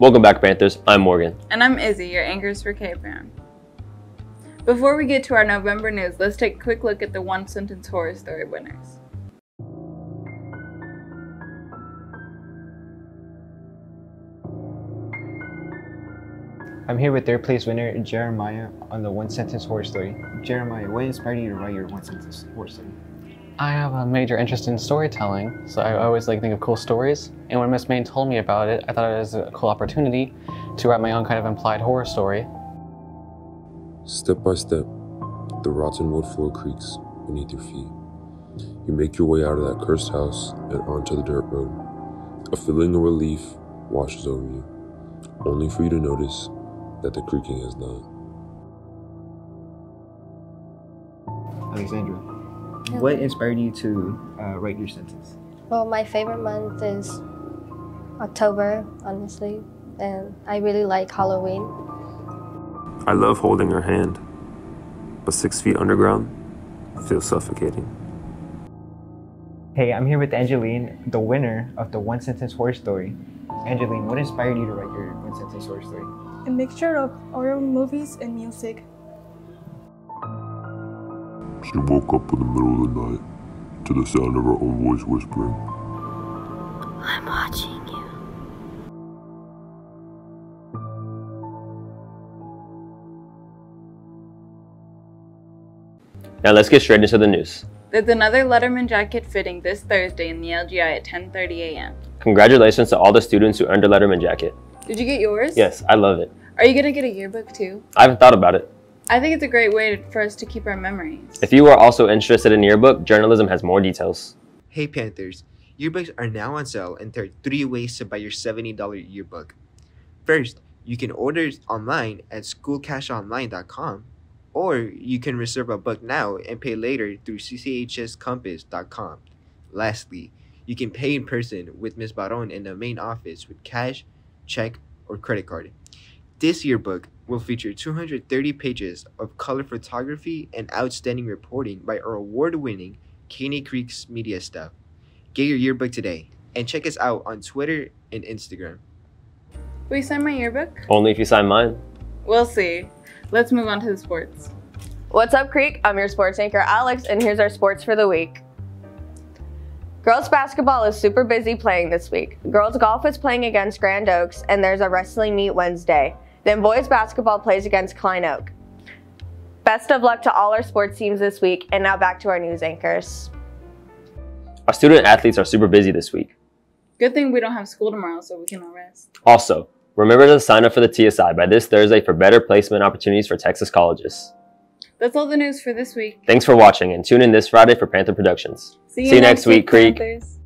Welcome back, Panthers. I'm Morgan. And I'm Izzy, your anchors for K-Pan. Before we get to our November news, let's take a quick look at the one sentence horror story winners. I'm here with third place winner Jeremiah on the one sentence horror story. Jeremiah, what inspired you to write your one sentence horror story? I have a major interest in storytelling, so I always like think of cool stories. And when Miss Main told me about it, I thought it was a cool opportunity to write my own kind of implied horror story. Step by step, the rotten wood floor creaks beneath your feet. You make your way out of that cursed house and onto the dirt road. A feeling of relief washes over you, only for you to notice that the creaking has not. Alexandra, what inspired you to uh, write your sentence? Well, my favorite month is October, honestly, and I really like Halloween. I love holding her hand, but six feet underground feels suffocating. Hey, I'm here with Angeline, the winner of the one sentence horror story. Angeline, what inspired you to write your one sentence horror story? A mixture of horror movies and music. She woke up in the middle of the night to the sound of her own voice whispering. I'm watching you. Now let's get straight into the news. There's another Letterman jacket fitting this Thursday in the LGI at 10:30 a.m. Congratulations to all the students who earned a Letterman jacket. Did you get yours? Yes, I love it. Are you gonna get a yearbook too? I haven't thought about it. I think it's a great way for us to keep our memories. If you are also interested in yearbook, journalism has more details. Hey Panthers, yearbooks are now on sale and there are three ways to buy your $70 yearbook. First, you can order it online at schoolcashonline.com or you can reserve a book now and pay later through cchscompass.com. Lastly, you can pay in person with Ms. Baron in the main office with cash, check, or credit card. This yearbook will feature 230 pages of color photography and outstanding reporting by our award-winning Caney Creek's media staff. Get your yearbook today and check us out on Twitter and Instagram. Will you sign my yearbook? Only if you sign mine. We'll see. Let's move on to the sports. What's up, Creek? I'm your sports anchor, Alex, and here's our sports for the week. Girls basketball is super busy playing this week. Girls golf is playing against Grand Oaks, and there's a wrestling meet Wednesday. Then boys basketball plays against Klein Oak. Best of luck to all our sports teams this week, and now back to our news anchors. Our student athletes are super busy this week. Good thing we don't have school tomorrow so we can all rest. Also, remember to sign up for the TSI by this Thursday for better placement opportunities for Texas colleges. That's all the news for this week. Thanks for watching and tune in this Friday for Panther Productions. See you next week, Creek. Panthers.